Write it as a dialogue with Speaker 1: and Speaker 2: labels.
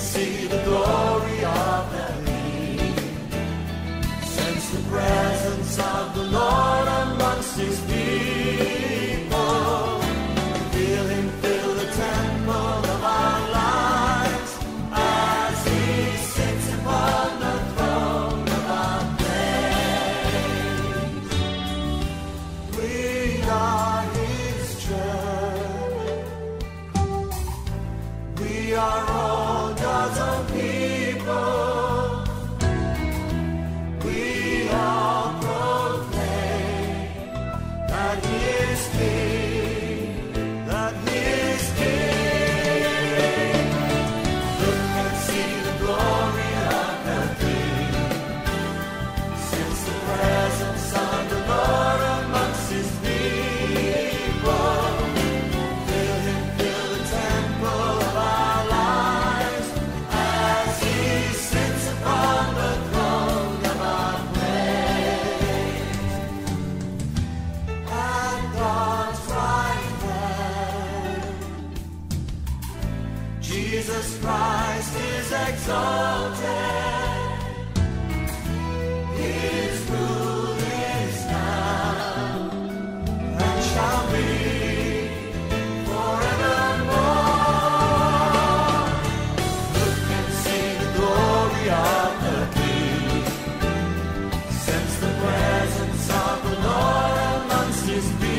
Speaker 1: see the glory of the King. Sense the presence of the Lord amongst his people. Feel him fill the temple of our lives as he sits upon the throne of our faith. We are his church. We are Christ is exalted. His rule is now and shall be forevermore. Look and see the glory of the King. Sense the presence of the Lord amongst his people.